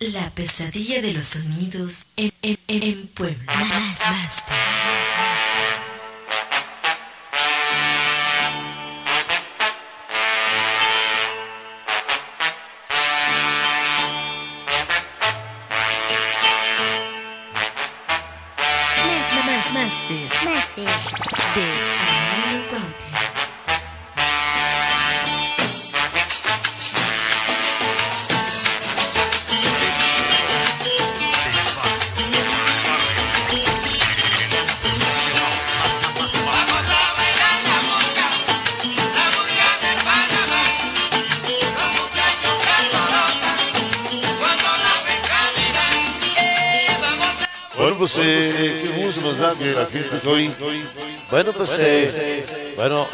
La pesadilla de los sonidos en, en, en, Puebla. Más. Más,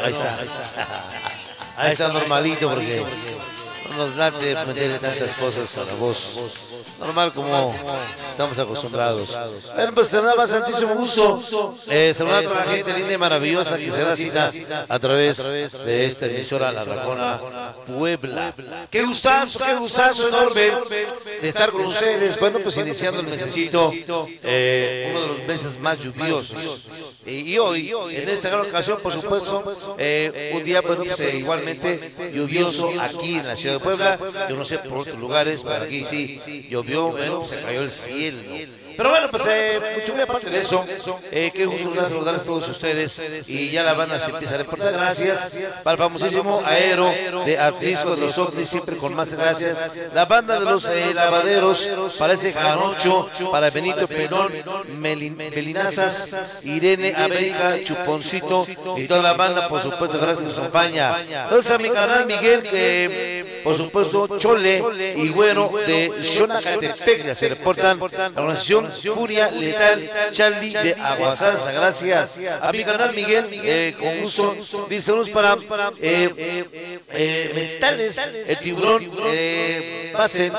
ahí está. Ahí está normalito porque no nos late meterle tantas cosas a la voz. Normal como estamos acostumbrados. Bueno, pues nada más santísimo gusto. Eh, saludar a toda la gente linda y maravillosa que se da cita a través de esta emisora La Dragona Puebla. Qué gustazo, qué gustazo enorme de estar con ustedes. Bueno, pues iniciando el mesecito, eh, uno de los meses más lluviosos. Y, hoy, en esta gran ocasión, por supuesto, eh, un día, bueno, pues, eh, igualmente lluvioso aquí en la ciudad de Puebla. Yo no sé por otros lugares, pero aquí sí llovió, bueno, pues, se cayó el cielo. Pero bueno, pues eh, mucho muy aparte de eso, eh, qué gusto dar saludarles a todos ustedes. y ya la banda se empieza a reportar. Gracias. Para el famosísimo Aero de Artisco de los OVNIs, siempre con más gracias. La banda de los eh, lavaderos, para ese Jarocho, para Benito Pelón, Melin- Melinazas, Irene América, Chuponcito y toda la banda, por supuesto, gracias nos acompaña. Entonces a mi canal Miguel, que por supuesto Chole y Güero de Xonacatepec, ya se reportan la organización Furia Letal Charlie de Aguasalsa, gracias. A mi canal Miguel, eh, con gusto, dice saludos para eh, eh, Mentales, el tiburón, eh, pasen,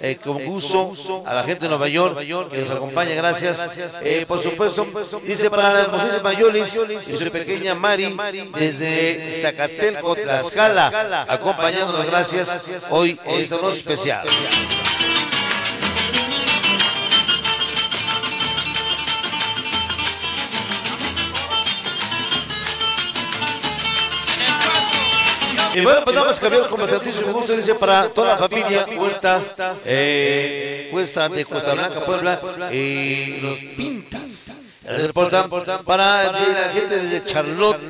eh, con gusto a la gente de Nueva York que nos acompaña, gracias. Eh, por supuesto, dice para la hermosísima Yolis y su pequeña Mari desde Zacatelco, Tlaxcala, acompañándonos, gracias, hoy esta noche especial. Y bueno, pues nada más cambiar con bastantísimo gusto, dice para toda la familia Huerta, eh, Cuesta de Cuesta Blanca, Puebla, y los Pintas. Reportan para de la gente desde Charlotte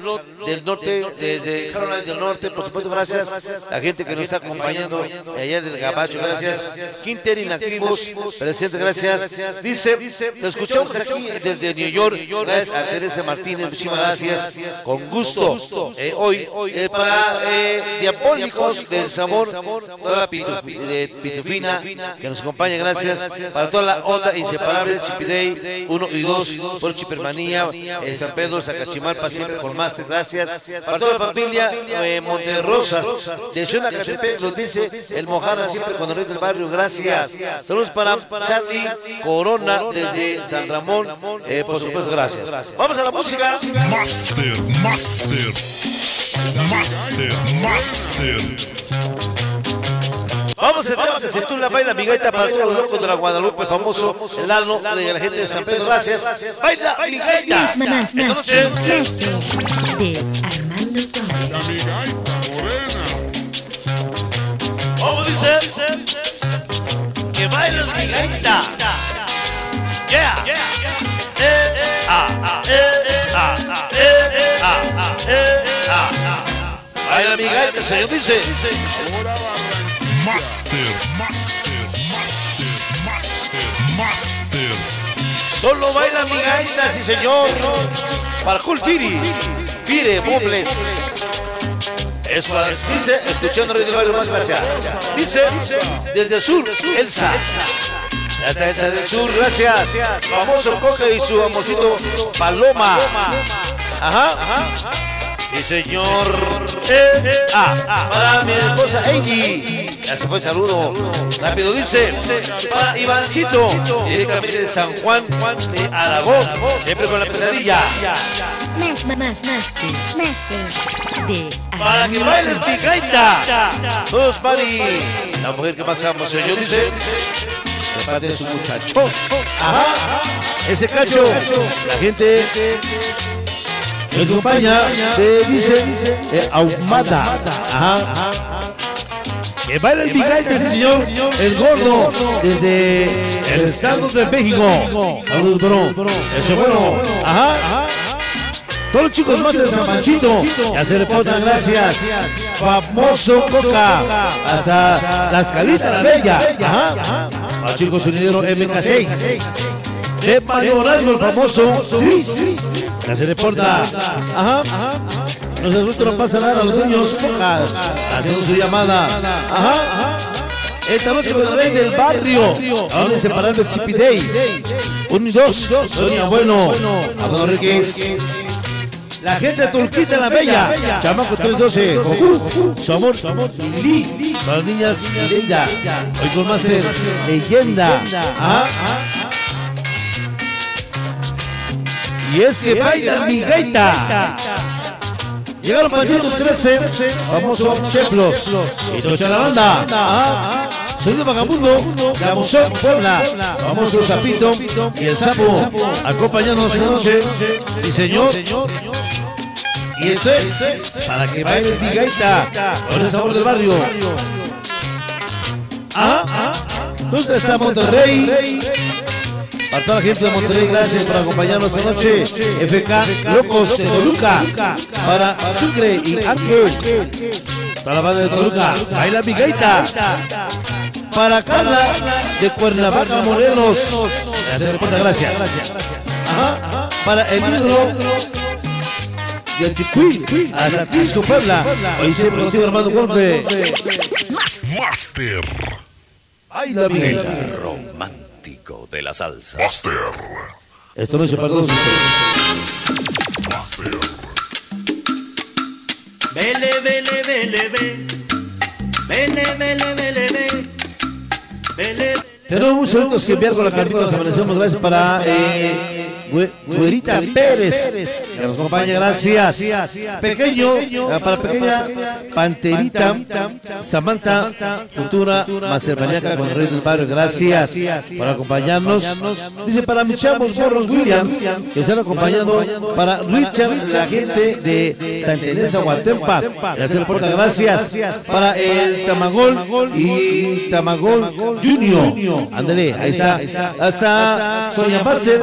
del norte, desde Carolina del norte, por supuesto, gracias. La gente que nos está acompañando allá del Gabacho, gracias. Quinter inactivos, presente, gracias. Dice, te escuchamos aquí desde New York, gracias a Teresa Martínez, muchísimas gracias. Con gusto. Eh, hoy, eh, para eh, Diabólicos del Sabor, toda la de pitufina que nos acompaña, gracias. Para toda la onda inseparable, Chipidey 1 y 2, por Chipermanía, eh, San Pedro, Zacachimalpa, siempre por más, gracias. Para toda la familia eh, Monterrosas, de Xonacatepec, nos dice el Mojana, siempre con el rey del barrio, gracias. Saludos para Charlie Corona, desde San Ramón, eh, por supuesto, gracias. Vamos a la música. Master, Master, Master, Master. Vamos a temas de cintura, baila mi gaita para todos los locos de la Guadalupe, famoso, el alno de la gente de San Pedro, gracias. Baila mi gaita. Master. De Armando. La morena. ¿Cómo dice? Que baila mi gaita. Yeah. Eh, ah, ah, eh, ah, ah, eh, ah, ah, eh, ah, ah. Baila mi gaita, señor, dice. Ahora. Master, Master, Master, Master, Master. Solo baila mi gaita, sí señor. Para Cool Firi. Fire, Bubles. Eso dice, escuchando Radio Barrio más gracias. Dice, desde el sur, Elsa. Ya está Elsa del sur, gracias. Famoso Coque y su amorcito Paloma. Ajá. Sí, señor. Eh, ah, ah, para mi esposa Angie. Ya se fue el saludo. Rápido dice. Para Ivancito. Directamente de San Juan de Aragón. Siempre con la pesadilla. Más, más, master. Master. De Para que bailes mi gaita. Todos Mari. La mujer que más amo, señor, dice. de parte de su muchacho. Ajá, ese cacho, la gente que acompaña se dice eh, ahumada. Ajá. Que baila el Mijaite, ese señor, el gordo, desde el estado de México. Saludos, bro. Eso bueno. Ajá. Todos los chicos más de San Panchito, ya se reportan, gracias. Famoso Coca, hasta Las Calitas la Bella. Ajá. Los chicos unidero MK6. De Mario Horacio, el famoso. Sí. Ya se reporta. Ajá. No se no pasa nada, los niños Coca, haciendo su llamada. Ajá. Esta noche con el rey del barrio. Ahora separando el Chippy Day. Un y dos. Sonia Bueno. Enríquez. La gente de Turquita la Bella. Chamaco 312. Goku. Su amor. Lili. Para las niñas. Linda. Hoy con Master. Leyenda. Ajá. Y es que baila mi gaita. Llegaron Panchitos 13, famoso Cheplos. Y tocha la banda. Ah, Vagabundo, la Museo Puebla, famoso Zapito y el Sapo, acompañándonos esta noche. Sí, señor. Y eso es para que baile mi gaita con el sabor del barrio. Ah, ¿dónde está Monterrey? Para toda la gente de Monterrey, gracias por acompañarnos esta noche. FK Locos de Toluca. Para Sucre y Ángel. Toda la banda de Toluca. Baila mi gaita. Para Carla de Cuernavaca, Morelos. Gracias. Ajá. Para el libro y el Chicuí. A Francisco Puebla. Hoy siempre contigo, hermano Golpe. Master. Baila mi gaita. De la salsa. Master. Esto no es para todos ustedes. Master. Vele, vele, vele, ve. Vele, vele, vele, ve. Vele. Tenemos muchos saludos que enviar con la cartita, nos amanecemos. Gracias para eh, Güe- Güerita Pérez, que nos acompaña, gracias. Pequeño, eh, para pequeña Panterita, Samantha, futura macermaníaca con el Rey del Barrio, gracias por acompañarnos. Dice para mis chavos Morros Williams, que están acompañando para Richard, la gente de Santa Inés Aguatempa, gracias por gracias. Para el Tamagol y Tamagol Junior. Ándale, ahí está. Hasta Sonia Master,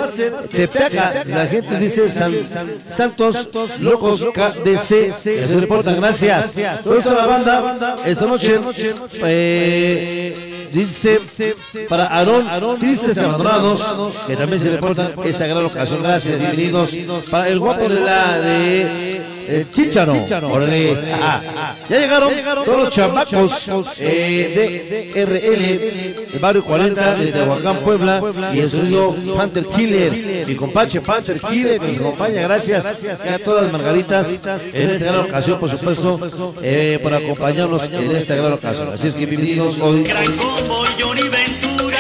Tepeaca, la gente dice San- Santos Locos KDC. Que se reportan, gracias. Toda esta la banda, esta noche, eh, dice para Aarón Tristes Abandonados, que también se reportan esta gran ocasión. Gracias, bienvenidos. Para el guapo de la de. eh, Chicharo, ah, ah. ya llegaron todos los chamacos eh, de RL, del barrio 40 de Tehuacán, Puebla, y el sonido Panther Killer, mi compache Panther Killer, que nos acompaña, gracias a todas las margaritas en esta gran ocasión, por supuesto, eh, por acompañarnos en esta gran ocasión. Así es que bienvenidos hoy. Gran combo y Johnny Ventura.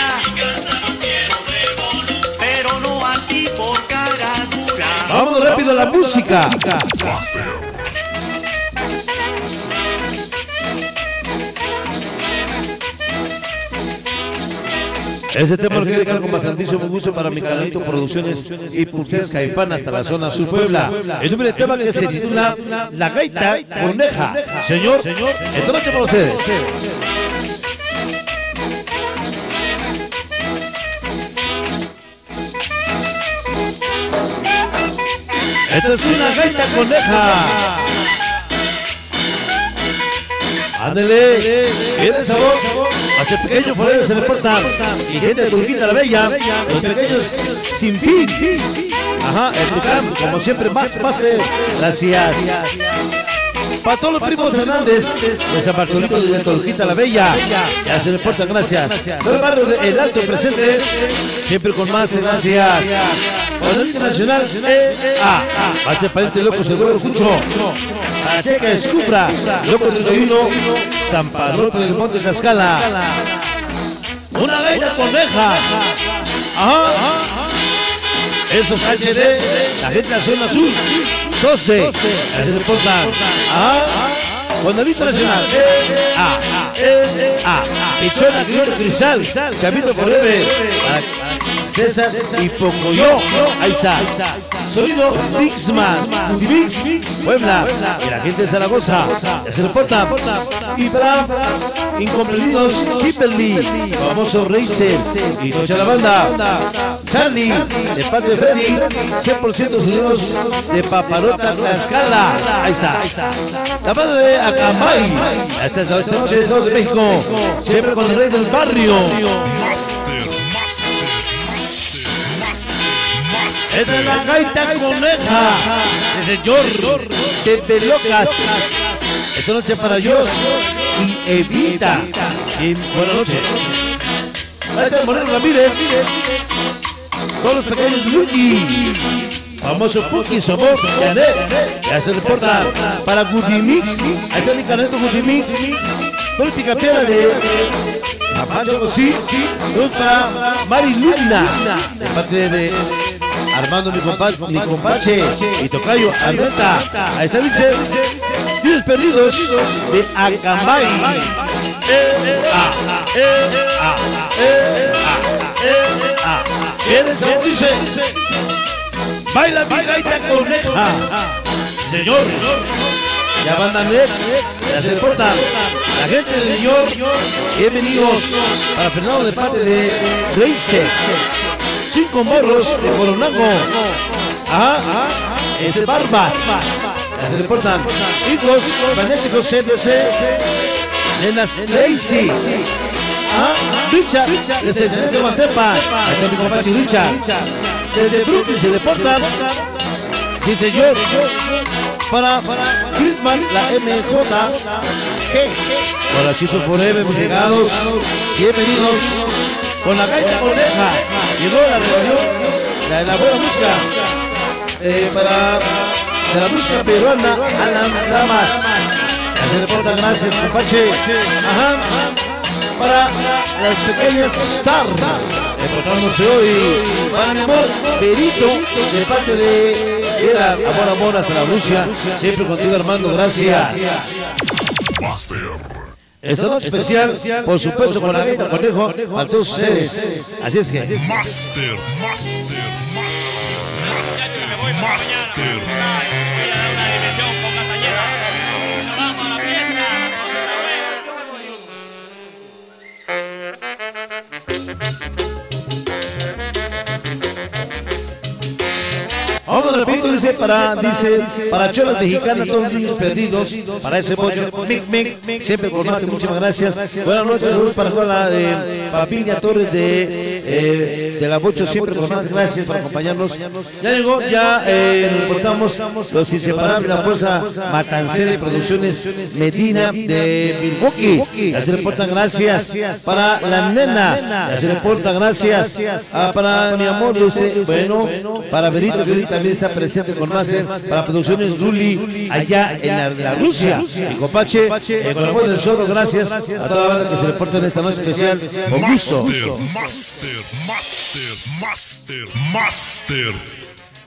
Pero no a ti por cara dura. Vámonos rápido a la música. Ese tema lo quiero dedicar con bastantísimo gusto para mi canalito Producciones y Pulseras Caipán hasta la zona sur Puebla. El número de tema que se titula La Gaita Coneja. Señor, señor, esta noche para ustedes. Esta es una gaita coneja. Ándele, viene sabor. Hasta el pequeño por ahí se reportan. Y gente de Turquita la Bella, los pequeños sin fin. Ajá, el Tucán, como siempre, más pases. Gracias. Para todos los primos Hernández, de San Bartolito de Torquita la Bella, ya se reportan, gracias. Del barrio de El Alto presente, siempre con más, gracias. Poder Internacional, EA, Bache Pariente Locos, el Huevo Cucho, Ateca Escupra, Loco 31, San Padrote del Monte Tlaxcala. Una gaita coneja. Ajá. Esos HD, la gente de la zona azul. 12. Ahí se reportan. Ajá. con el internacional. Ah, ah, Pichona, Grito Cristal, Chapito para César y Pocoyo. Ahí. Sonido Mixman, Mix, Puebla, y la gente de Zaragoza, ya se reporta. Y para Incomprendidos, Kimberly, famoso Racer, y toda la banda, Charlie, de parte de Freddy, 100% sonidos de Paparota Tlaxcala. Ahí. La banda de Acambay, esta es la noche de México, siempre con el rey del barrio. Es la gaita coneja, el señor de Pelocas. Esta noche para Dios y Evita. Y buenas noches. Está Moreno Ramírez. Todos los pequeños Lucky. Famoso Puki Somos, Yanet. Ya se reporta para Gudimix. Ahí está mi caneto Gudimix. Todo el picapiedra de Apacho, sí, sí. Saludos para Mari Luna. De parte de Armando, mi compadre, mi compache. Y Tocayo, Alberta. Ahí está, dice. Dios perdidos de Acambay. ¿Quiénes son? Dice. Baila mi gaita coneja. Señor. Ya banda Nex, ya se reporta la gente del New York. Bienvenidos para Fernando de parte de Reisex. Cinco morros de Coronago. Ajá, es Barbas. Ya se reportan. Hijos magnéticos CDC. Nenas Crazy. Ah, Richard, desde Guantepa. Mi Richard. Desde Brooklyn se reportan. Sí, señor. Para Christman, la MJ. Hola, Chito Forever, mis llegados. Bienvenidos. Con la gaita coneja. Llegó la reunión, la de la buena música. Eh, para de la música peruana, Alan Lamas. Ya se gracias, compache. Ajá. Para las pequeñas Star. Reportándose hoy. Para mi amor, Perito, de parte de era amor, amor hasta la Rusia. Siempre contigo, Armando, gracias. Master. Esta noche especial, por supuesto, con la gaita conejo a todos ustedes. Así es que. Master, master, master, master, master. Vamos repito, dice para, dice, para cholas mexicanas, todos los niños perdidos, para ese pollo, mic, mic, siempre con mate, muchísimas gracias. Buenas noches, saludos para toda la de Papiña Torres de, eh, de la Bocho, siempre con más gracias por acompañarnos. Ya llegó, ya eh, reportamos los inseparables, la fuerza Matancera de Producciones Medina de Milwaukee. Ya se reportan gracias para la nena, ya se reporta gracias Ah, para mi amor, dice, bueno, para Berito que hoy también está presente con Máser, para Producciones Ruli, allá en la, la Rusia, y Copache, eh, con el apoyo del zorro, gracias a toda la banda que se reporta en esta noche especial, con gusto. Master, master, master, master.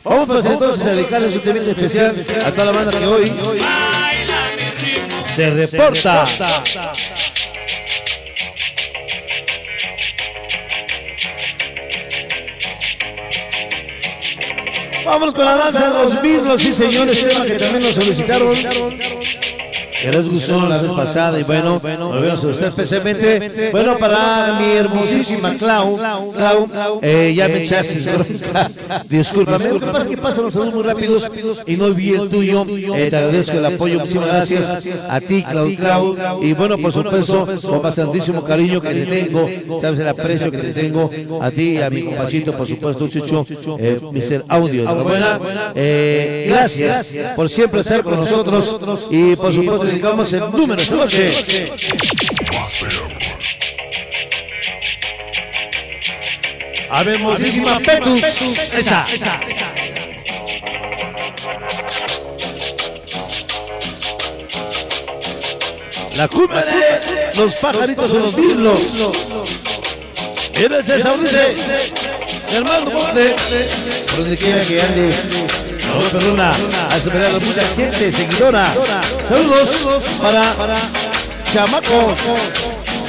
Vamos pues entonces a dedicarles un tema especial a toda la banda que hoy se reporta. Vámonos con la danza de los mismos, sí señores, tema que también nos solicitaron. Que les gustó la vez pasada y bueno, volvieron a solicitar especialmente, bueno, para mi hermosísima Clau, Clau, eh, ya me echaste, discúlpame, lo que pasa es que pasan los saludos muy rápidos y no vi el tuyo, Eh, te agradezco el apoyo, muchísimas gracias a ti, Clau, Clau, y bueno, por supuesto, con bastantísimo cariño que te tengo, sabes el aprecio que te tengo a ti y a mi compachito, por supuesto, Chucho, eh, Mr. Audio, enhorabuena, eh, gracias por siempre estar con nosotros y por supuesto dedicamos el número esta noche. Master. A ver, hermosísima Petus, esa. La cumbia de los pajaritos en los vidrios. Eres esa, dice. Hermano, ponte. Por donde quiera que andes. Saludos, Perruna. Ha superado mucha gente seguidora. Saludos para Chamaco.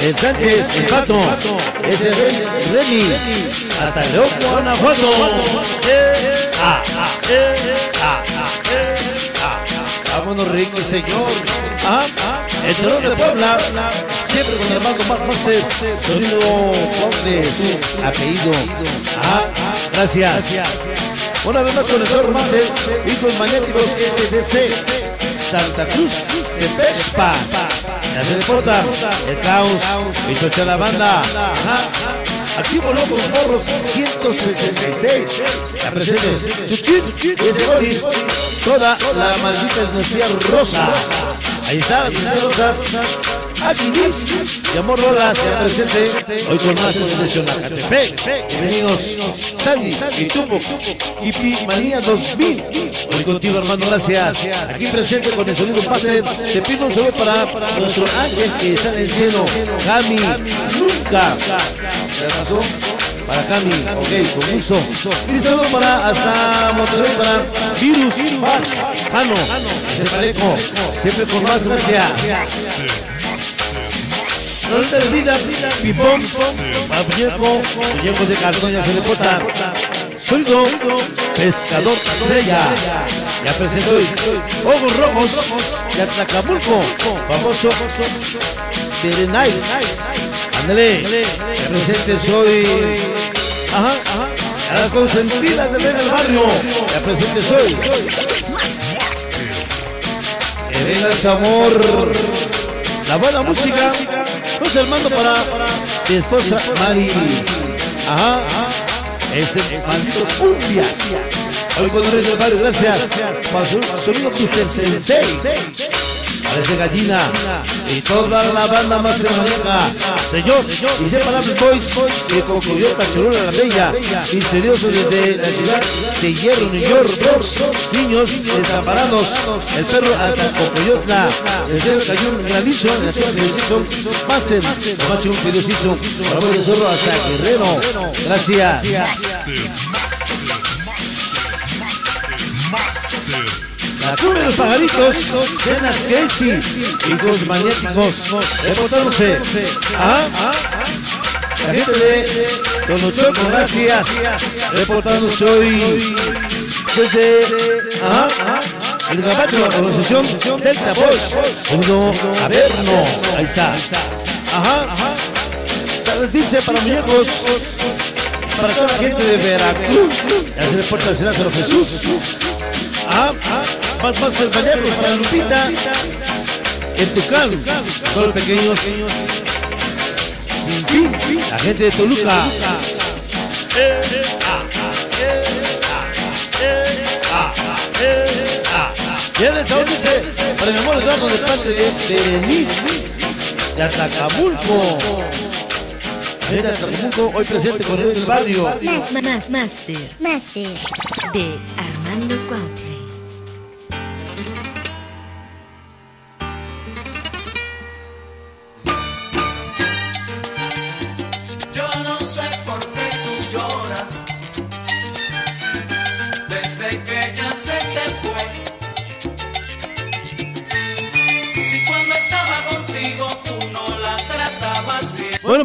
El Sánchez, el Pato, ese Rey Remy, hasta León, Guanajuato. Eh, ah, ah, eh, ah, ah, eh, ah, ah. Vámonos, rico señor. Ah, ah, el terror de Puebla, siempre con el hermano Mark Master, sonido su apellido. Ah, ah, gracias. Una vez más con el Master, hijos magnéticos SDC, Santa Cruz de Pespa. Ya se reporta el caos, y la banda. Activo Locos Morros 166. La presente Chuchín y ese Boris. Toda la maldita energía rosa. Ahí está, las. Aquilis y Amor Rola se presente hoy con más televisión Acatepec. Bienvenidos Sandy y Tupo Hippie Manía 2000. Hoy contigo Armando, gracias. Aquí presente con el sonido Pater. Te pido un saludo para nuestro ángel que está en el cielo. Cami, nunca. Para Cami, ok, con gusto. Y saludo para hasta Monterrey para Virus Paz, Jano, parejo, siempre con más gracias. Rolita de vida, pipón, muñeco, muñecos de cartón, ya se le bota. Pescador estrella. Ya presento hoy. Ojos rojos de Atlacamulco, famoso Terenais. Ándale, ya presente soy. Ajá, ajá. A las consentidas del del barrio. Ya presente soy. Que venga el amor. La buena música. José Armando para mi esposa Mari. Ajá. Es el maldito cumbia. Hoy con del Barrio, gracias. Para su sonido Mr. Sensei. Parece gallina. Y toda la banda más maneja. Señor, Inseparable Boys y con Coyota Cholula la Bella. Misterioso desde la ciudad de Hierro, New York. Bronx. Niños desamparados. El perro hasta Cocoyotla. El cielo cayó granizo en la ciudad de Houston. Pasen. Macho un pedacito. Para el zorro hasta Guerrero. Gracias. La cumbia de los pajaritos, cenas crazy, hijos magnéticos, reportándose. Ah, la gente de Don Ochoco, gracias, reportándose hoy desde ajá, el Gabacho, la organización Delta Boys, uno Averno, ahí está. Ajá, dice para muñecos, para toda la gente de Veracruz, ya se reporta el Lázaro Jesús. Ah, más más el bañero para Lupita. En Tucán, todos los pequeños. Sin fin, la gente de Toluca. El sabor dice, para mi amor Eduardo de parte de Berenice de Atacamulco. De Atacamulco, hoy presente con el del barrio. Más, más, master. Master. De Armando Cuautle.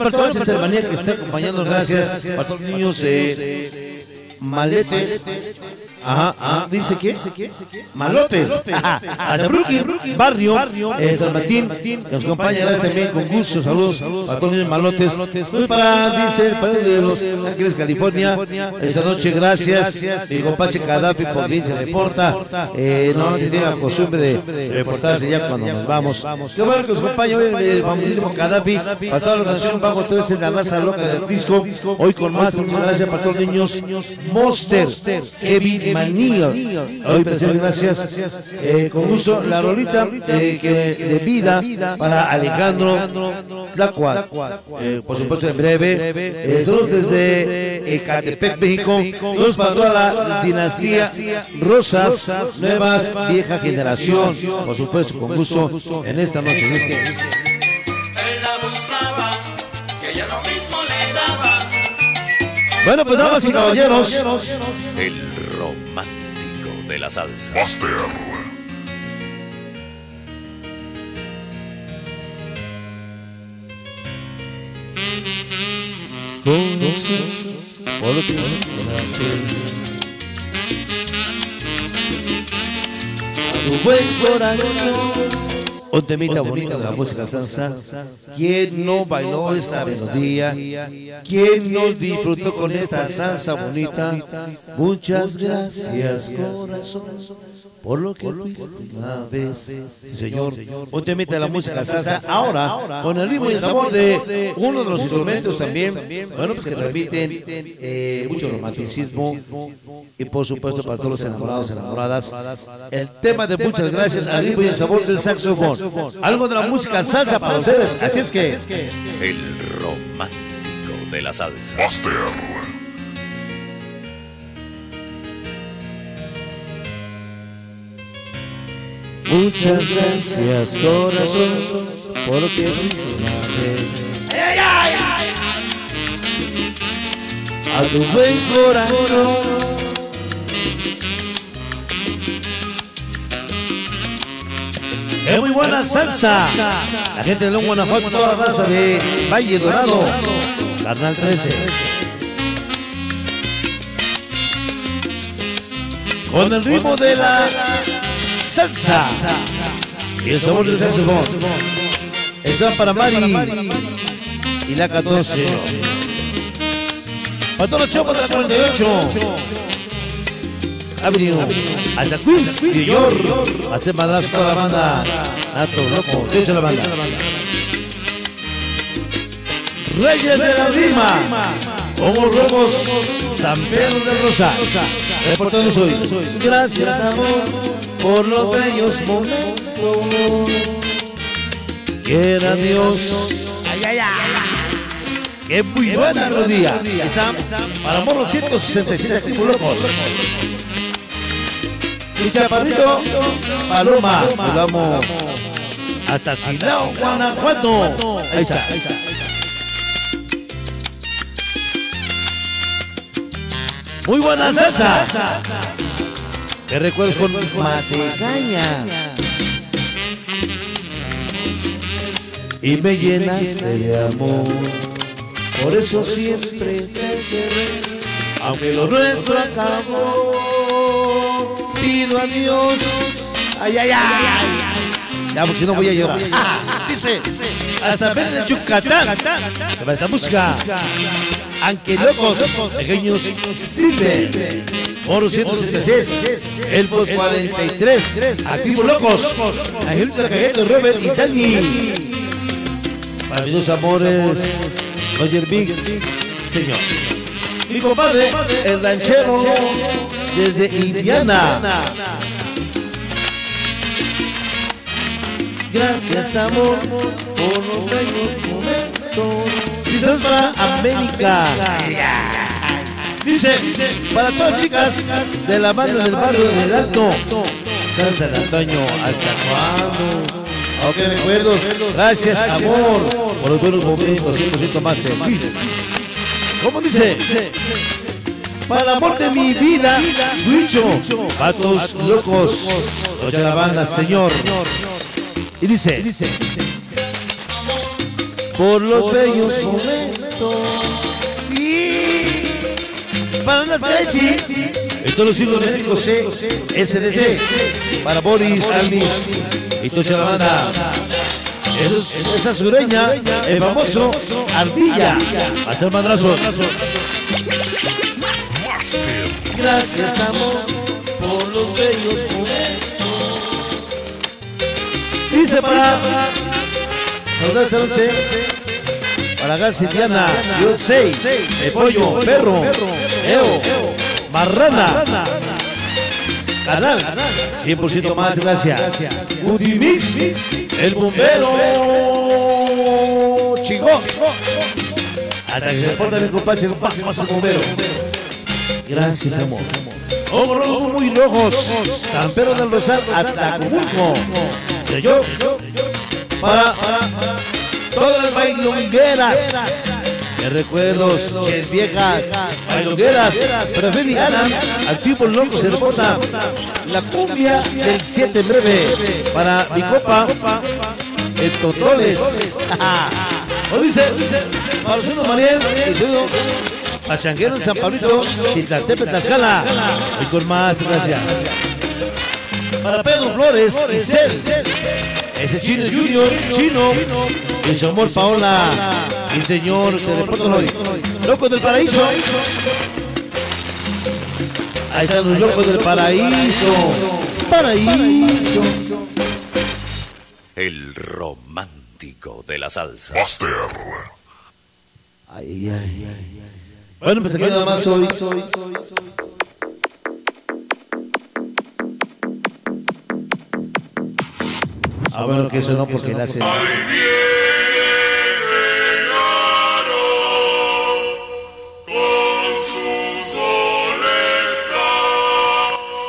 Para toda esa hermanía que está acompañando, gracias. Para todos los niños, maletes. Ajá, ajá, dice qué? Malotes. Ayabruki, barrio, eh, San Martín, que nos acompaña, gracias también, con gusto, saludos para todos los niños malotes. Hoy para, dice el padre de Los Ángeles, California, esta noche, gracias. Mi compache Gaddafi por bien se reporta. Eh, no tiene la costumbre de reportarse ya cuando nos vamos. Qué bueno que nos acompaña hoy el famosísimo Gaddafi, para toda la organización bajo todo ese la raza loca del disco. Hoy con más, muchas gracias para todos los niños. Monster, Kevin Manía. Hoy presente, gracias. Eh, con gusto, la rolita eh, que, de vida para Alejandro Tlacua. Eh, por supuesto, en breve. Eh, saludos desde Ecatepec, México. Saludos para toda la dinastía Rosas, nuevas, vieja generación. Por supuesto, con gusto en esta noche. Es que- Él la buscaba, que ella lo mismo le daba. Bueno, pues damas y caballeros. El romántico de la salsa. Master. tu buen corazón. Un temita bonito de la música salsa. ¿Quién no bailó esta melodía? ¿Quién no disfrutó con esta salsa bonita? Muchas gracias, corazón, por lo que fuiste una vez. Señor. Un temita de la música salsa. Ahora, con el ritmo y el sabor de uno de los instrumentos también, bueno, pues que transmiten eh, mucho romanticismo y por supuesto para todos los enamorados, enamoradas, el tema de muchas gracias al ritmo y el sabor del saxofón. Algo de la música salsa para ustedes, así es que El romántico de la salsa. Master. Muchas gracias corazón por lo que fuiste una vez. A tu buen corazón. Es muy buena salsa. La gente de Long Guanajuato, toda la raza de Valle Dorado, Carnal 13. Con el ritmo de la salsa y el sabor del saxofón. Están para Mari y la 14. Para todos los chavos de la 48. Avenue, hasta Queens, New York, hasta el madrazo toda la banda, Nato, loco, de hecho la banda. Reyes de la Rima, como Robos, San Pedro del Rosal, reportando soy. Gracias amor por los bellos momentos. Quiera Dios. Ay, ay, ay. Qué muy buena melodía. Está para Morro 166 activos locos. Mi chaparrito, Paloma, volamos hasta Silao, Guanajuato. Ahí está. Muy buena salsa. Te recuerdas con Matecaña. Y me llenaste de amor. Por eso siempre te querré. Aunque lo nuestro acabó. Pido a Dios. Ay, ay, ay. Ya, porque si no voy a llorar. Dice, hasta ver de Yucatán. Se va esta música. Aunque locos, pequeños sirven. Oro 176, el post 43, activos locos, Angelito de Cajete, Robert y Dani. Para mis dos amores, Roger Mix, señor. Mi compadre, el ranchero, desde Indiana. Gracias, amor, por los bellos momentos. Para América. Para todas chicas de la banda del barrio del Alto. Salsa de antaño, ¿hasta cuándo? Ok, recuerdos. Gracias, amor, por los buenos momentos, 100% más feliz. ¿Cómo dice? Para el amor de mi vida, Huicho, patos locos, los la banda, señor. Y dice, por los bellos momentos. Para las Gracie. Y todos los hijos de México C, SDC. Para Boris, Almis y toda la banda. Esa sureña, el famoso Ardilla. Hasta el madrazo. Gracias, amor, por los bellos momentos. Dice para saludar esta noche para García Diana, yo sé, el pollo, perro, eo, marrana, canal, 100% más, gracias. Udimix, el bombero, chingón. Hasta que se porta mi compadre, más el bombero. Gracias, amor. Ojos rojos muy rojos. San Pedro del Rosal, Atacubulco. Señor, para, para todas las bailongueras recuerdos, viejas, bailongueras, para Freddy Alan, activo loco se reporta la cumbia del 7 en breve para mi copa, el Totoles. O dice, su Mariel y su Pachanguero en San Pablito, Citlatepe, Tlaxcala. Y con más, gracias. Para Pedro Flores y Cel. Ese chino Junior, chino. Y su amor Paola. Sí, señor, se reporta hoy. Locos del Paraíso. Ahí están los locos del Paraíso. Paraíso. El romántico de la salsa. Master. Ay, ay, ay, ay. Bueno, pues aquí nada más hoy. Ah, bueno, que eso no, porque le hace.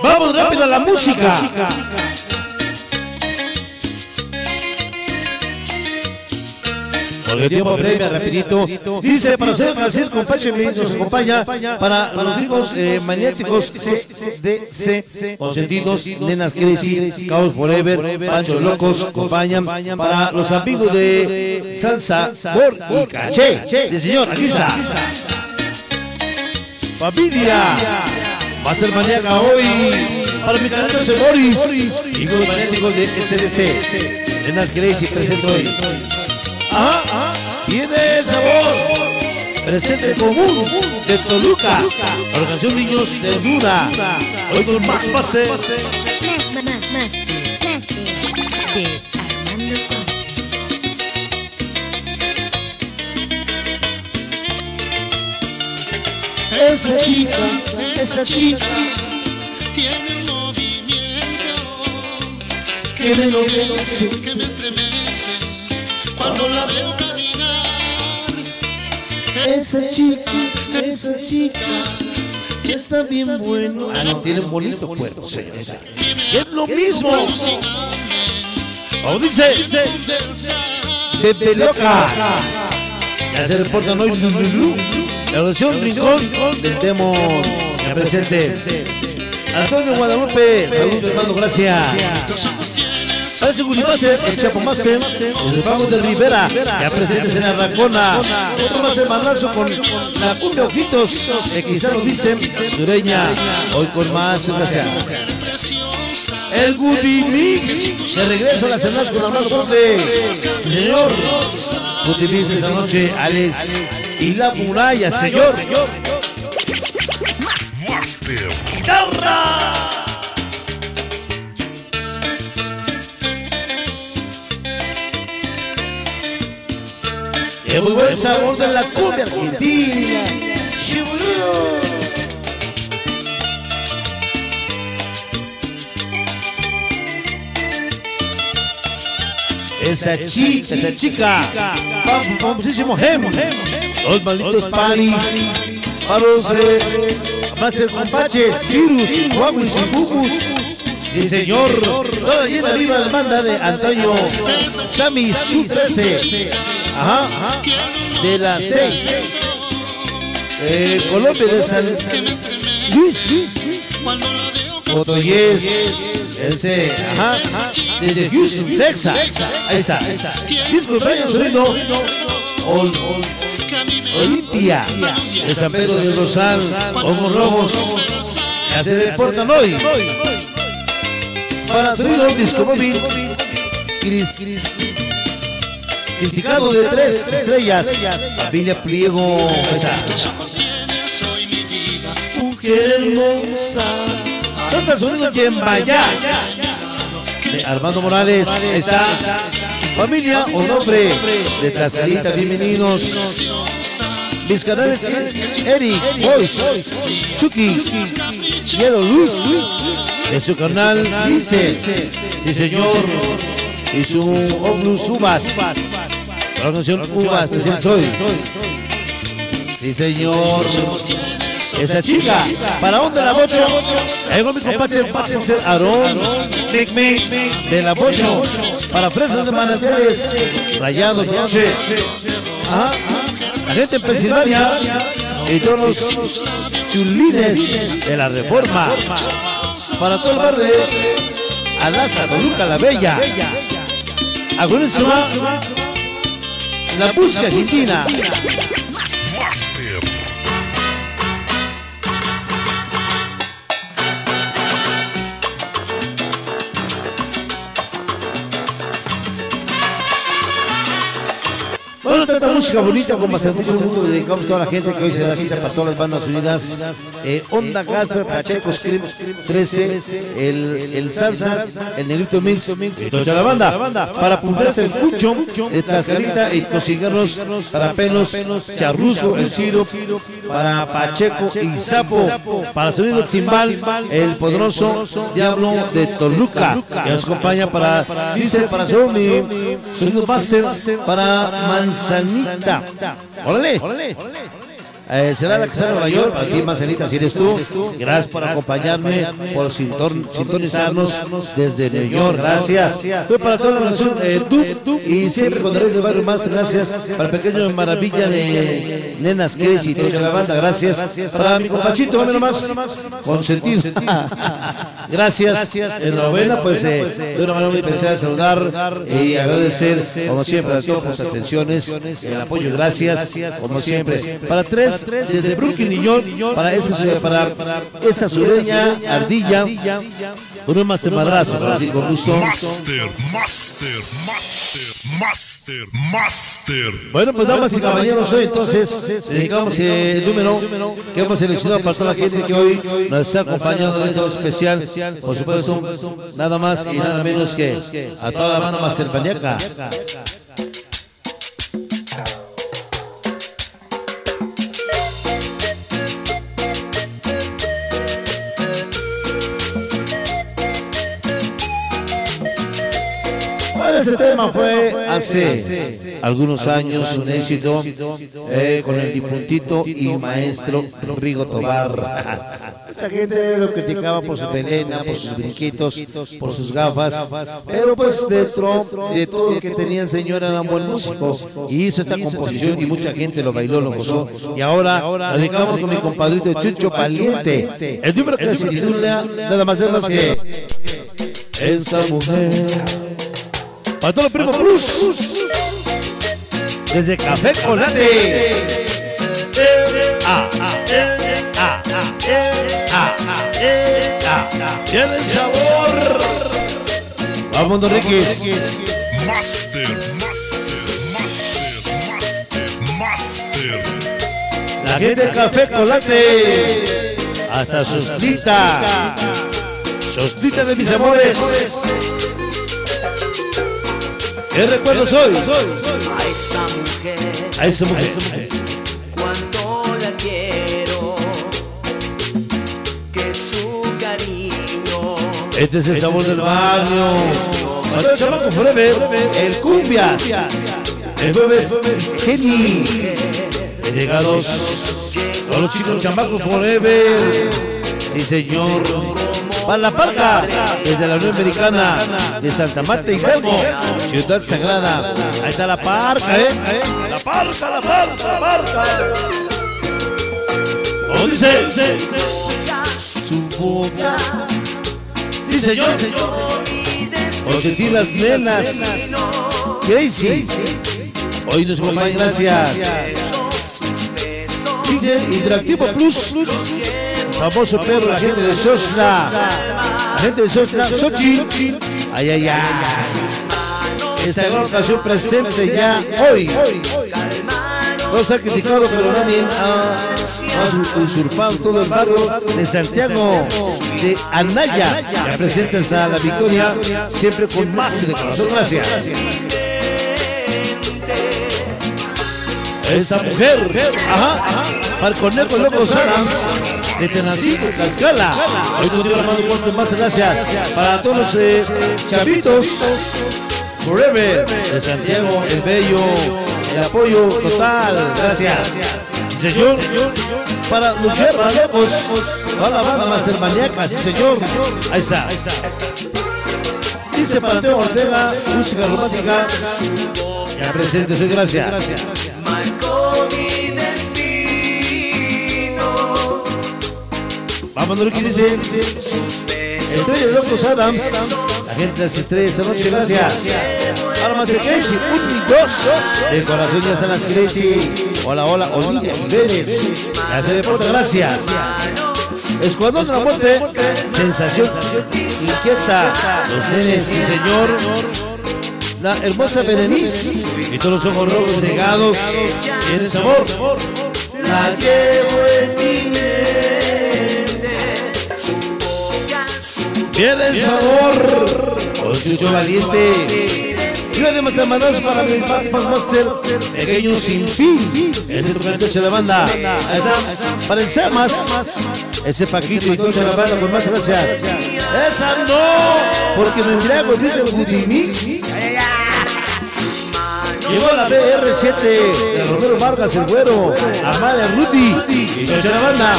Vamos rápido a la música. Porque el tiempo breve, rapidito. Dice para ser Francisco Fachemi nos acompaña para los hijos eh, magnéticos CDC, consentidos, nenas crazy, Caos Forever, Pancho Locos, acompañan para los amigos de Salsa, Por y Caché. Sí, señor, aquí está. Familia. Master Maniaca hoy para mi canal de Boris, hijos magnéticos de SDC. Nenas Crazy presento hoy. Ajá, tiene sabor. Presente común de Toluca. Organización Niños de Duda. Hoy con más pase. Más, más, más, más, más de, de Armando. Esa chica, esa chica tiene un movimiento que me enloquece. que me estremece cuando la veo caminar. Esa chica, esa chica está bien bueno. Ah, no, tiene un bonito cuerpo, señores. Es lo mismo. Como dice, Pepe Loca. Ya se reportan hoy Lululú. La oración Rincón del que presente. Antonio Guadalupe, saludos hermano, gracias. Alex Gunimaster, el Chapo Master, los Pagos de Rivera, ya presentes en Arracona. Otro Master Madrazo con la cumbia Ojitos, que quizá lo dicen, sureña. Hoy con más, gracias. El Goody Mix, de regreso a las semanas con Armando Conde. Señor, Goody Mix esta noche, Alex. Y la muralla, señor. Master. Qué muy buen sabor de la cumbia argentina. Esa chica, esa chica, Fam- famosísimo Gem, los malditos panis, eh, Master Compaches, Virus, Huawei y Bugus. Sí, señor, toda llena viva la banda de Antonio Sammy Su 13. Ajá, de la 6. Eh, Colombia de San Luis, Otoyes, ese, ajá, desde Houston, Texas. Ahí está. Disco Sonido, Ol- Olimpia, de San Pedro del Rosal, Ojos Rojos, ya se reportan hoy. Para Sonido Disco Móvil, Cris- Criticado de tres estrellas, familia Pliego. Mujer hermosa. El sonido Yembayá. De Armando Morales, esa. Familia o nombre de Tlaxcalita, bienvenidos. Mis canales Eric, Voice, Chucky, Yellow Luz. De su canal dice, sí señor, y su Oblus Uvas. La canción Uvas, presente hoy. Sí señor. Esa chica, ¿para dónde la bocho? Ahí con mi compadre Aarón, de la bocho, para fresas de manantiales, rayados noche. Ajá. La gente en Pensilvania y todos los chulines de la reforma. Para todo el bar de Alaska, Toluca, la Bella. Más. La busca argentina. Música bonita con bastante mundo dedicamos a toda la gente que hoy se da cita para todas las bandas unidas. Eh, Onda Gasper, Pacheco, Scream 13, el, el Salsa, el Negrito Mix y la banda. Para apuntarse el Cucho, de Tlaxcalita y los para pelos, Charrusco, el Ciro, para Pacheco y Sapo, para sonido timbal, el poderoso Diablo de Toluca, que nos acompaña para, dice, para mi sonido master para Manzanita. Órale. Eh, será la que está en Nueva York, ti Manzanita, si eres tú. Gracias por acompañarme, por sinton- sintonizarnos desde New York. Gracias. Fue para toda la nación eh, tú y siempre con de Barrio Más. Gracias para el pequeño maravilla de Nenas Cres y toda la banda. Gracias para mi compachito, nomás. Con sentido. Gracias. Enhorabuena, pues eh, de una manera muy especial saludar y agradecer, como siempre, a todos por sus atenciones, el apoyo. Gracias, como siempre. Para tres, desde Brooklyn, New York, para esa, ciudad- para esa sureña ardilla, con un más madrazo, con gusto. Master, master, master, master, master. Bueno, pues damas y caballeros, hoy entonces dedicamos el número que hemos seleccionado para toda la gente que hoy nos está acompañando en este especial. Por supuesto, nada más y nada menos que a toda la banda masterbañaca. Tema fue hace algunos años un éxito eh, con el difuntito y maestro Rigo Tobar. Mucha gente lo criticaba por su pelena, por sus brinquitos, por sus gafas, pero pues dentro de todo lo que tenía el señor era un buen músico y hizo esta composición y mucha gente lo bailó, lo gozó. Y ahora lo dedicamos con mi compadrito Chucho Paliente. El número que se titula nada más nada más que Esa mujer. Para todos los primos Cruz. Desde Café Colate. Ah, ah, eh, ah, ah, ah. Tiene el sabor. Vamos, Don Riquis. Master, master, master, master, master. La gente de Café Colate. Hasta Sostita. Sostita de mis amores. ¿Qué recuerdo soy? A esa mujer, A esa mujer. cuando la quiero, que su cariño Este es el sabor del baño. Para el chamaco forever, el cumbias. El jueves, Geni. Llegados todos los chicos chamacos forever. Sí, señor. Para la parca, desde la Unión Americana de Santa Marta Hidalgo, Ciudad Sagrada. Ahí está la parca, ¿eh? La parca, la parca, la parca. ¿Cómo dice? Su boca. Sí, señor. Por sentir las nenas. Crazy. Hoy nos acompaña, gracias. DJ Interactivo Plus. Famoso perro, la gente de Sosna. La gente de Sosna. Sochi. Ay, ay, ay. Esta gran presente ya hoy. No se ha criticado, pero nadie ha, usurpado todo el barrio de Santiago de Anaya. Ya presenta hasta la victoria, siempre con más de corazón. Gracias. Esa mujer, ajá, para el conejo loco Saras, de Tenacito, Tlaxcala. Hoy contigo Armando Fuerte, más gracias. Para todos los eh, chavitos, Forever, de Santiago, el Bello, el apoyo total, gracias. Señor, para luchar para locos, para la banda sí señor. Ahí está. Dice para Teo Ortega, música romántica. Ya presente, gracias. Armando Ricky dice, Estrella de Locos Adams, la gente de las estrellas esta noche, gracias. Armas de Crazy, un y dos. De corazón ya están las Crazy. Hola, hola, Olivia Jiménez. Ya se deporta, gracias. Escuadrón de la muerte, sensación inquieta. Los nenes, sí señor. La hermosa Berenice y todos los ojos rojos negados. Tiene sabor. La llevo en mi Viene el sabor. Con Chucho Valiente. Yo de Matamanos para mis papas Master, pequeño sin fin. Ese coche de la banda. Para el Semas. Ese Paquito y de la banda, por más gracias. Esa no, porque me embriago, dice el Budimix. Llegó la BR7 de Romero Vargas, el güero, Amalia Ruti y de la banda.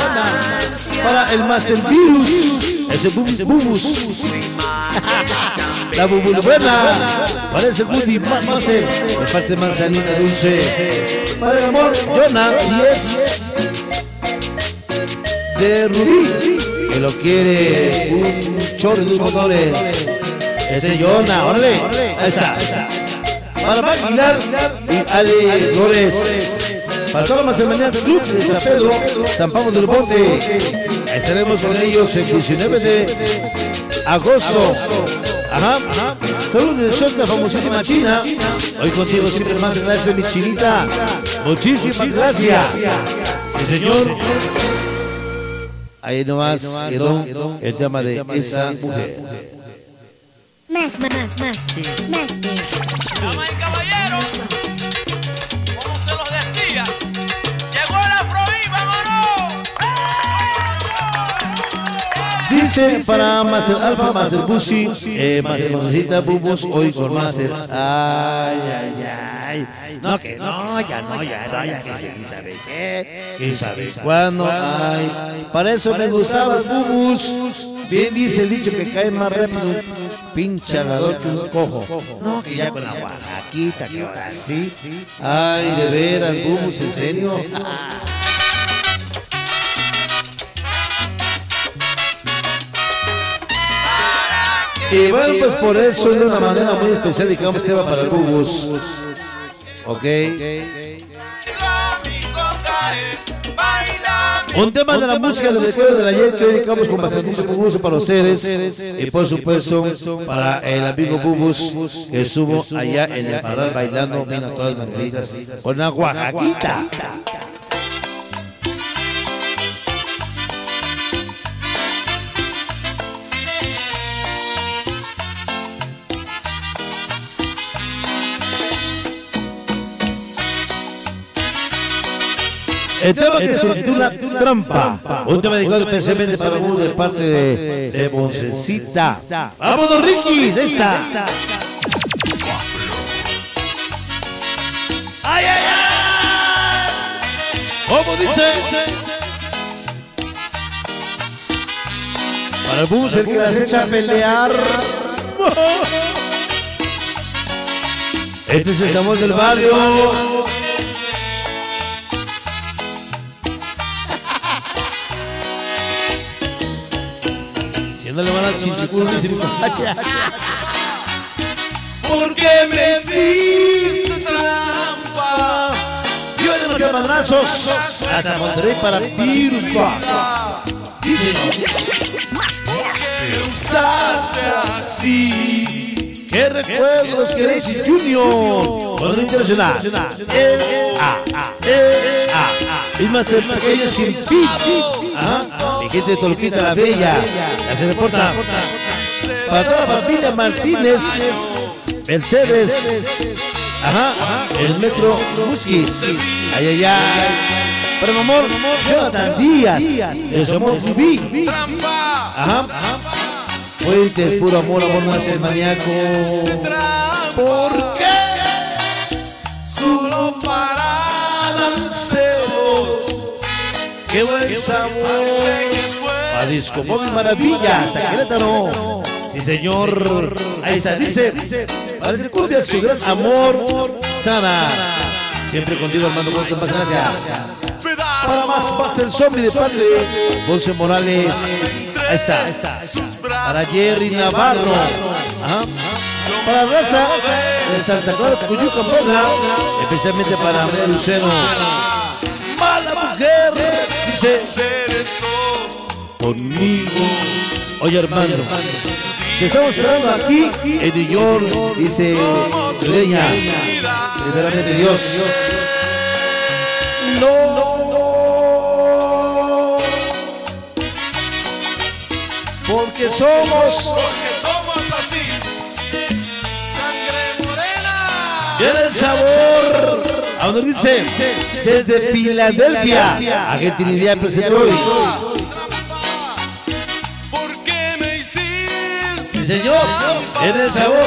Para el Master Virus. Ese Bubus Bubus. La buena parece Woody Mase, de parte manzanita dulce. Para el amor, Jonah 10 de Rubí, que lo quiere un chorro de un motor. Ese Jonah, órale, esa. Para Aguilar y Ale Flores. Para todas las mañana del Club de San Pedro, San Pablo del Monte. Estaremos con ellos el 19 de agosto. Ajá, ajá. Saludos de Shota, famosísima China. Hoy contigo siempre más gracias, mi chinita. Muchísimas gracias. Sí, señor. Ahí nomás quedó el tema de esa mujer. Más, más, más. Damas y caballeros, Dice para Master Alfa, Master Busi, eh, Master Mamacita Bubus, hoy con Master. Ay, ay, ay. No, que no, ya no, ya no, ya que sí, sabe qué, quién sabe cuándo. Ay, para eso me gustaba Bubus. Bien dice el dicho que cae más rápido hablador que un cojo. No, que ya con la guajaquita, que ahora sí. Ay, de veras, Bubus, ¿en serio? Y bueno, pues por eso de una manera muy especial dedicamos este tema para el Bubus. Ok. Un tema de la música de la escuela del ayer que hoy dedicamos con bastante gusto para ustedes. Y por supuesto para el amigo Bubus que estuvo allá en el Parral bailando, mira todas las banderitas con una guajaquita. El tema que se titula Trampa. Un tema dedicado especialmente para uno de parte de, de Moncecita. ¡Vámonos, Ricky! ¡Esa! ¡Ay, ay, ay! ¿Cómo dice? Para el bus, el que las echa a pelear. Este es el sabor del barrio. No le van a chinchiculo, dice mi compadre. ¿Por qué me hiciste trampa? Yo de los madrazos hasta Monterrey para Virus Box. Sí, señor. Usaste así. ¿Qué recuerdos queréis, Junior? Con internacional. Eh, ah, ah, eh, ah, ah. Y más pequeño sin fin. Mi gente de Tolquita la Bella. Ya se reporta. Para toda la familia Martínez. Mercedes. Ajá. El Metro Muskis. Ay, ay, ay. Para mi amor, Jonathan Díaz. El amor Rubí. Ajá, ajá. Fuentes, puro amor, amor no es el maníaco. ¿Por qué? Solo para danceros. Qué buen sabor. A Disco Móvil Maravilla, hasta Querétaro. Sí, señor. Ahí está, dice. Parece cumbia su gran amor sana. Siempre contigo, Armando, con más gracias. Para más Master Zombie de parte de José Morales. Está. Para Jerry Navarro. Ajá. Para Raza de Santa Clara, Cuyuca, Puebla. Especialmente para María Lucero. Mala mujer. Dice conmigo. Oye, hermano. Te estamos esperando aquí en New York, dice Sureña. Primeramente Dios. No. Porque somos Porque somos así. Sangre morena. Viene el sabor. A donde dice, desde Filadelfia, Argentina presente hoy. ¿Por qué me hiciste Sí, señor, en el sabor.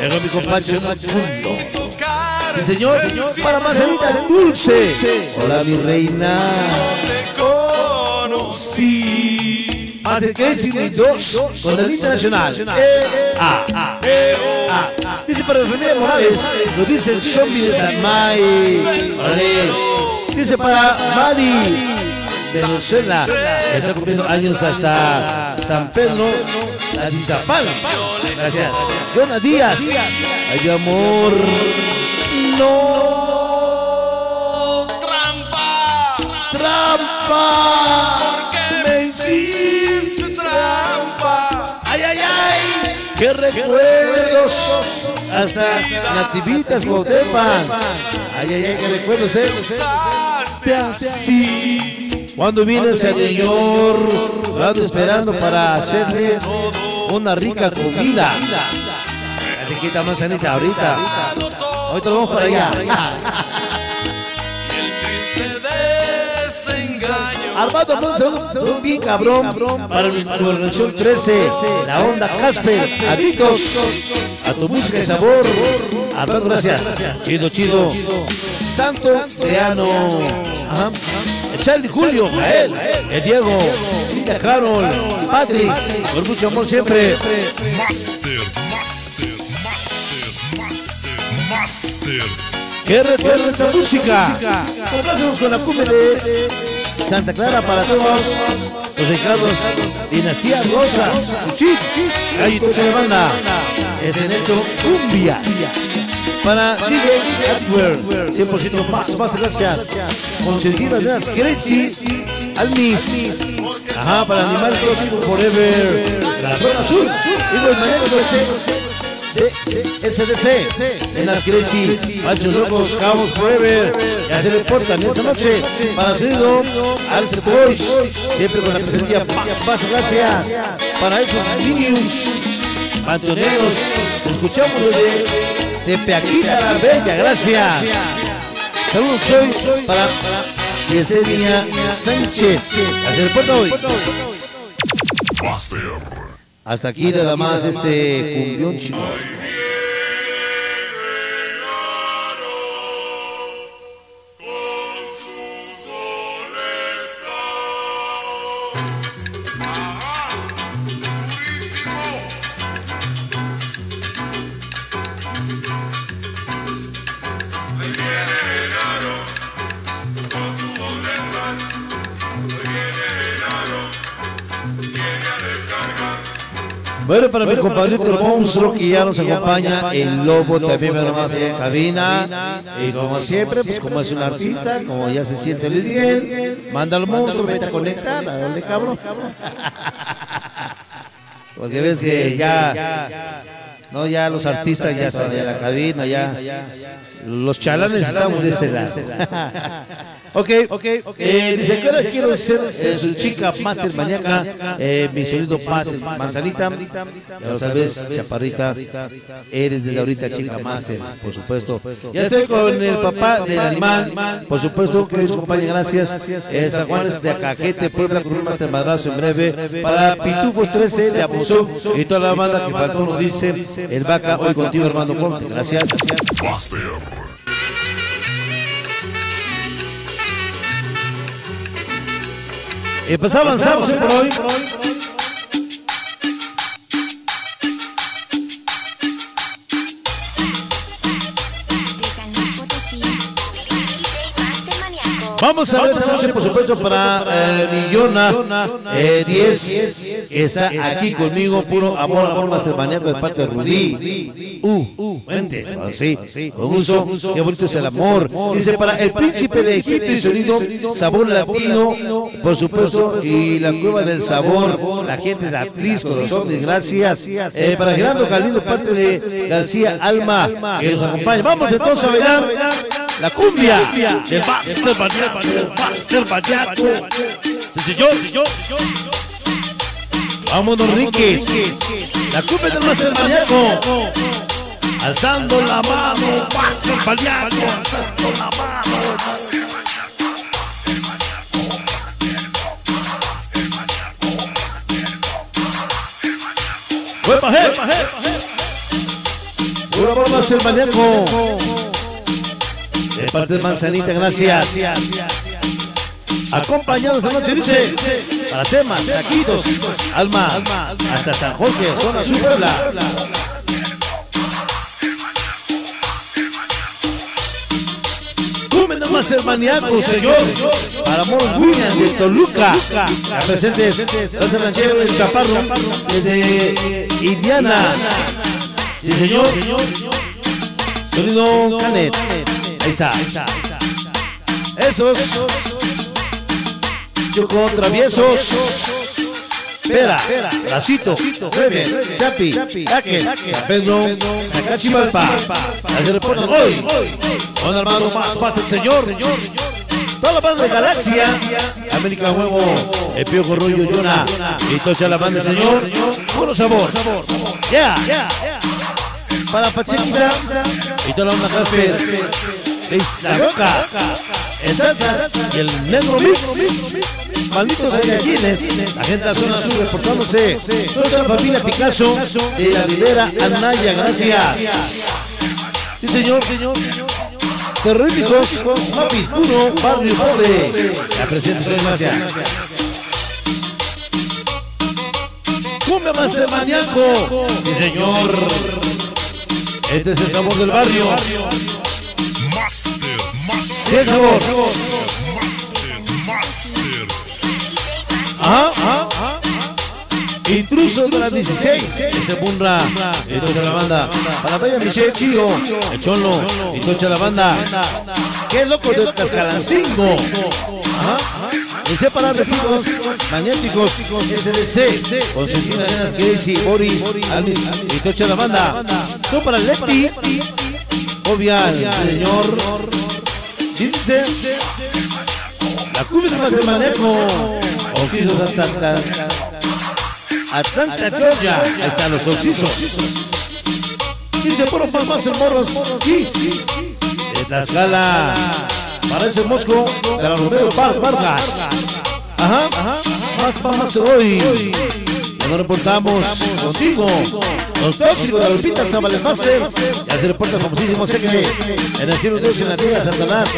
Llegó mi compañero mundo. Sí, señor, para Marcelita Dulce. Hola, mi reina. 2 con el internacional. Ah, ah. Dice para la familia Morales, lo dice el zombie de San. Órale. Dice para Mari Venezuela, que está cumpliendo años hasta San Pedro, la Dizapal. Gracias. Jonah Díaz. Ay, amor. No. Trampa. Trampa. Recuerdos. Hasta nativitas Cuauhtémoc. Ay, ay, ay, qué recuerdos, eh. Así. Cuando vienes al señor, ando esperando para hacerle una rica comida. La riquita manzanita ahorita. Ahorita vamos para allá. el triste desengaño. Armando Ponce, un bien cabrón para mi organización 13, la onda Casper, adictos a tu música y sabor. Armando, gracias. Chido, chido. Santo Teano. Ajá. Charlie Julio, Gael, el Diego, Linda Carol, Patrick, con mucho amor siempre. Master, master, master, master, master. Que recuerda esta música. Complacemos con la cumbia de Santa Clara para todos los encargos Dinastía Rosa, Chuchín, Gallo Tocha de Banda, es en hecho cumbia. Para DJ Edward, 100% más, más gracias. Conseguidas de las Crazy, Almis. Ajá, para Crossing Forever, la zona sur. Y los mañanas SDC, en las Crazy, Machos Locos, Cabos Forever, ya se reportan esta noche para Frido, Alce Boys, siempre con la presencia más gracias para esos niños, pantoneros, escuchamos de, de Peaquita la Bella, gracias. Saludos soy para Yesenia Sánchez, ya se reporta hoy. Master. Hasta aquí nada más este cumbión chino. Bueno, para mi compadrito el monstruo que ya nos acompaña, el lobo también me más en cabina. Y como siempre, pues como es un artista, como ya se siente el bien, manda al monstruo, vete a conectar, a darle cabrón. Porque ves que ya, no, ya los artistas ya están en la cabina, ya. Los chalanes estamos de ese lado. Ok, ok, eh, dice que ahora quiero ser eh, su chica Master Mañaca, eh, mi sonido Master Manzanita, ya lo sabes, chaparrita, eres desde ahorita chica Master, por supuesto. Ya estoy con el papá del animal, por supuesto, que su compañía, gracias. Eh, San Juan de Acaquete, Puebla, con un Master Madrazo en breve. Para Pitufos 13 de Abusó. Y toda la banda que faltó nos dice, el vaca, hoy contigo, Armando Conte, gracias. Master. Y pues avanzamos por hoy. Vamos a ver noche, por supuesto, para eh, Millona eh, 10, que está aquí conmigo, puro amor, amor más maníaco de parte de Rudí. Uh, uh, Fuentes, sí, con gusto, qué bonito es el amor. Dice, para el príncipe de Egipto y sonido, sabor latino, por supuesto, y la cueva del sabor, la gente de Atlisco, los ovnis, gracias. Eh, para Gerardo Galindo, parte de García Alma, que nos acompaña. Vamos entonces a bailar la cumbia del Master Baniaco. Sí, señor. Vámonos, Riques. La cumbia del Master Baniaco. Alzando la mano, Master Baniaco. Alzando la mano. ¡Huepa, jepa, Pura broma, el maníaco. De parte de Manzanita, gracias. Acompañados esta noche, dice, para temas, taquitos, alma, hasta San Jorge, zona sur Puebla. Comen más el maníaco, señor. Para Moros Williams de Toluca. Presentes, los rancheros del Chaparro, desde Indiana. Sí, señor. Sonido Canet. Ahí está. Esos. Choco traviesos. Espera, Racito, Rebe, Chapi, Jaque, Pedro, Sacachimalpa. Así reportan hoy. Con Armando Paz, el señor. Toda la banda de Galaxia, América Huevo, El Pío Corrullo, Yona, y toda la banda del señor. Puro sabor. Ya, para Pachequita y toda la onda Casper. La Roca, el y el Negro Mix. Malditos de la zona sur reportándose. Toda la familia Picasso de la Rivera Anaya, gracias. Sí, señor, señor. Terroríficos, Mapi Puro, Barrio Pobre. La presencia de gracias. Cumbia Master Maníaco. Sí, señor. Este es el sabor del barrio. Sabor. Ajá, ajá, ajá. Intruso de las 16. Ese bunra. Y tocha la banda. Para Vaya Michelle Chío. El cholo. Y tocha la banda. Qué loco de Cascalancingo. Ajá. Dice para residuos magnéticos SDC. Consentina Arenas Gracie, Boris, Almis. Y tocha la banda. Son para Leti. Obvia, el señor. Dice. La cumbia de más manejo. Oxisos hasta Atlanta, Georgia. Ahí están los oxisos. Dice puro farmacia morros. Sí. De Tlaxcala. Para ese mosco de la Romero Var- Vargas. Ajá, ajá. Más farmacia hoy. Ya nos reportamos contigo. Los tóxicos de la Lupita Zabalemaster. Ya se reporta famosísimo Secre. En el cielo de en la tierra Satanás.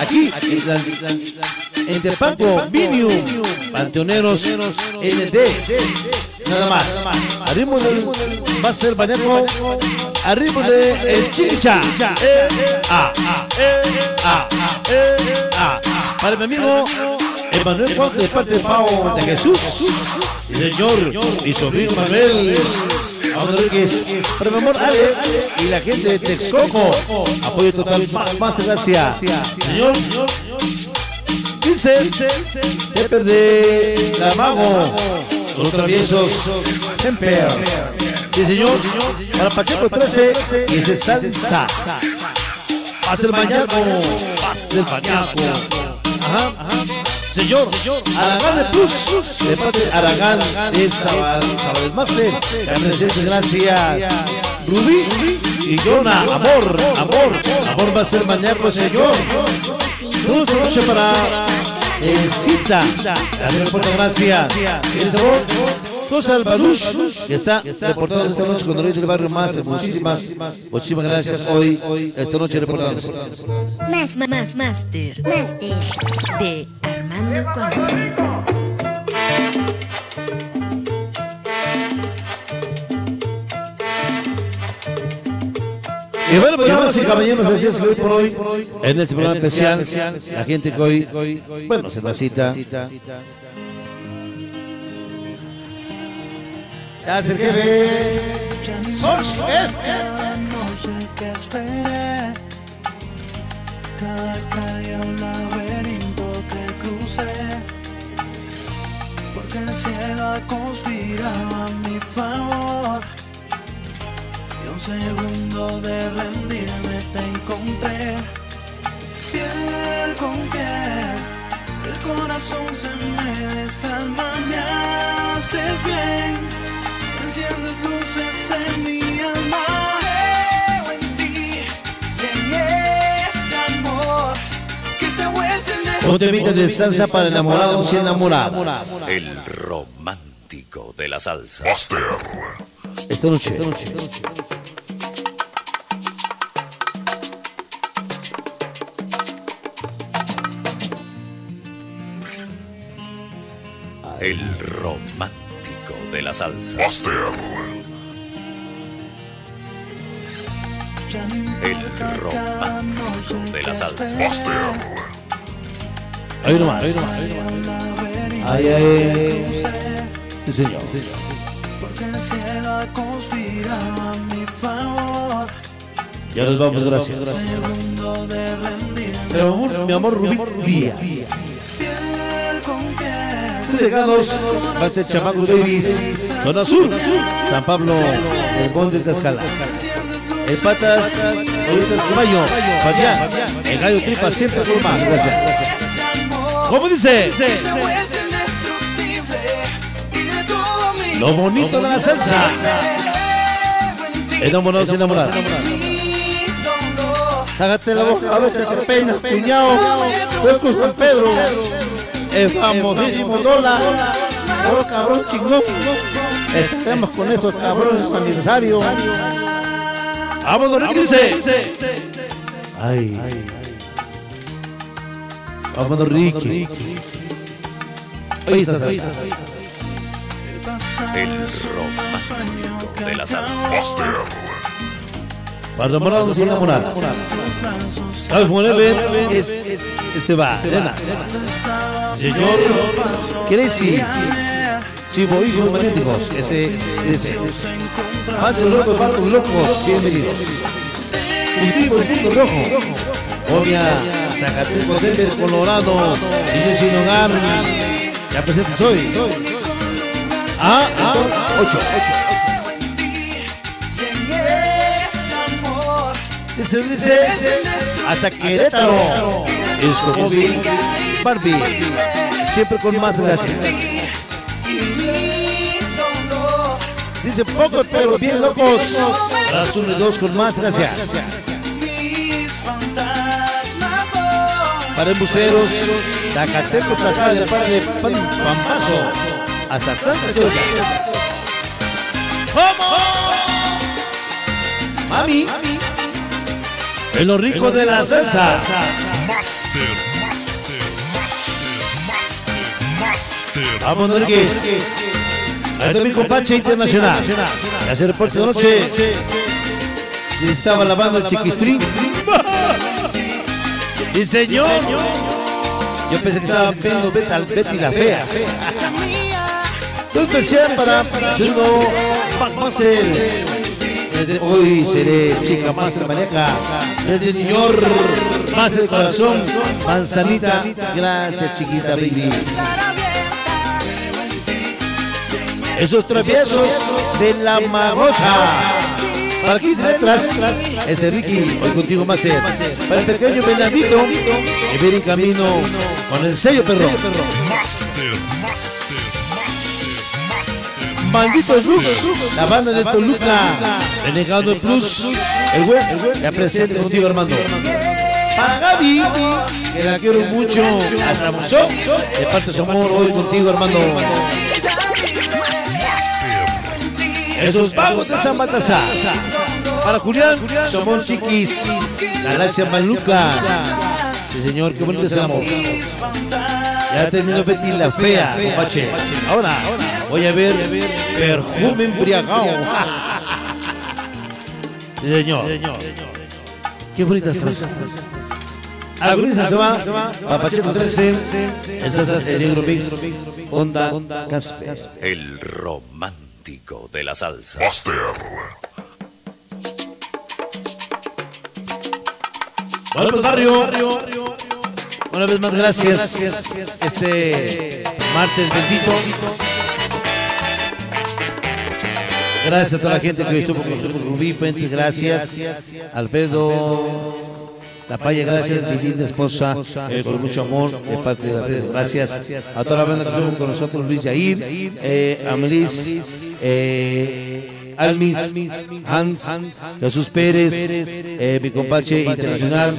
Aquí, en la- en Tepanco, Vinium, Panteoneros, ND, nada más. Arriba del Master Bañaco, arriba de El Chicha, eh, ah, ah, ah. Para mi amigo Emanuel Juan de parte de Pau de Jesús, y señor, mi sobrino Manuel. Rodríguez, amor Ale y la gente de Texcoco, apoyo total, más, más gracias. Señor, Dice Pepper de la Mago, los traviesos Temper. Sí, señor. Para Pacheco 13 y ese salsa. Pastel mañaco. Pastel mañaco. Ajá, ajá. Señor, Aragán de Plus, de parte de Aragán de Sabal, Sabal Master, gracias. Rubí y Yona, amor, amor, amor va a ser mañaco, señor. Una noche para eh, Cita, la reporta, gracias. El sabor, Cosa Albarush, que está reportado esta noche con el del barrio más. Muchísimas, muchísimas gracias hoy, esta noche reportando. Más, más, master. Master. De Armando Cuauhtémoc. Y bueno, pues damas y caballeros, así es que hoy por hoy, en este programa especial, la gente que hoy, bueno, se da cita. Ya se jefe. Cada noche que esperé, cada calle un laberinto porque el cielo ha conspirado a mi favor. Y un segundo de rendirme te encontré, piel con piel. El corazón se me desarma, me haces bien. Enciendes luces en mi alma. Un temita de salsa para enamorados y enamoradas. El romántico de la salsa. Master. Esta noche. Esta noche. El romántico de la salsa. Master. El romántico de la salsa. Master. Ahí nomás. Ahí nomás. Ahí, ahí, ahí. Sí, señor. Porque el cielo ha conspirado a mi favor. Ya nos vamos, gracias. Rendirme. Mi amor, mi amor Rubí Díaz. Tus regalos, Master Chamacos Babies, Zona Sur, San Pablo, el Monte de Tascala. El Patas, Ahorita Caballo, Fabián, el Gallo Tripa, siempre con más. Gracias. ¿Cómo dice? se ha vuelto indestructible. Y de todo mi Lo bonito de la salsa. Enamorados y enamoradas. Hágate la boca, a ver, te peinas, cuñado. Huecos con Pedro. El famosísimo dólar. Oh, cabrón chingón. Estemos con esos cabrones su aniversario. Vámonos, Ricky. Ay. Vámonos, Ricky. Oye, esta salsa. El romántico de la salsa. Master. Para enamorados y enamoradas. Al Forever es, se va. Elena. Señor Crazy. Chivo Hijos Magnéticos. Ese, ese. Pancho Locos, Patos Locos. Bienvenidos. Cultivo el punto rojo. Obvia, Zacateco, Denver, Colorado. Niños sin hogar. Ya presente soy. Ah, ah, 8. Dice, dice, hasta Querétaro. Es como Barbie. Siempre con más gracias. Dice poco, pero bien locos. Las y con más gracias. Para embusteros, Tacateco, Tlaxcala, de Pan- Pampazo. Hasta Atlanta, Georgia. ¿Cómo? Mami. En lo rico de la salsa. Master. Master. Master. Master. Master. Vamos, Enríquez. Ahí también con Pacha Internacional. Se reporte de noche. Y estaba lavando el chiquistrín. Sí, señor. Yo pensé que estaba viendo Betty, la Fea. Especial para Master. Desde hoy seré chica Master Maneja. Desde New York, Master de Corazón, Manzanita. Gracias, chiquita baby. Esos traviesos de la magocha. Para 15 letras, ese Ricky, hoy contigo más Para el pequeño Bernardito, que viene en camino con el sello perro. Master. Master. Master. Master. Maldito Luz, la banda de Toluca, renegando el plus, el güey, ya presente contigo Armando. Para Gaby, que la quiero mucho, hasta Musó, de parte de su amor, hoy contigo Armando. Esos vagos de San Baltasar. Para Julián, somos chiquis. Galaxia Maluca. Sí, señor, qué bonito es el amor. Ya terminó Betty la fea, compache. Ahora voy a ver perfume embriagado. Sí, señor. Qué bonita salsa. Agoniza se va, Papacheco 13, el salsa el negro mix, Onda Caspe. El de la salsa. Master. Bueno, pues barrio, una vez más gracias, este martes bendito. Gracias a toda la gente que estuvo con nosotros, Rubí Puente, gracias, Alfredo La Paya, gracias, mi linda esposa, eh, con mucho amor, de parte de Alfredo, gracias a toda la banda que estuvo con nosotros, Luis Yair, eh, Amelis, eh, Almis, Hans, Jesús Pérez, eh, mi compache internacional,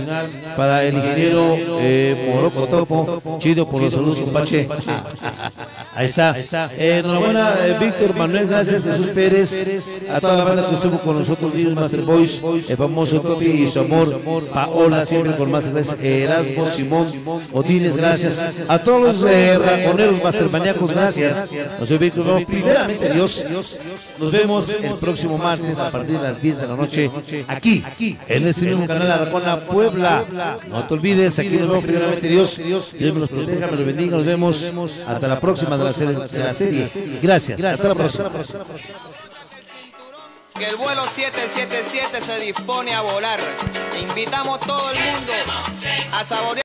para el ingeniero eh, Topo, chido por los saludos, compache. Ahí está. Eh, enhorabuena, eh, Víctor Manuel, gracias, Jesús Pérez, a toda la banda que estuvo con nosotros, Little Master Boys, el famoso Topi y su amor, Paola, siempre con más gracias, Erasmo, Simón, Odines, gracias, a todos los eh, raconeros, mastermaníacos, gracias. No soy Víctor, no, primeramente Dios, nos vemos el próximo martes a partir de las 10 de la noche, aquí, en este mismo canal Aracona, Puebla. No te olvides, aquí nos vemos primeramente Dios, Dios me los proteja, me los bendiga, nos vemos hasta la próxima de la serie. De la serie. Gracias, hasta la próxima. que el vuelo 777 se dispone a volar. Invitamos todo el mundo a saborear.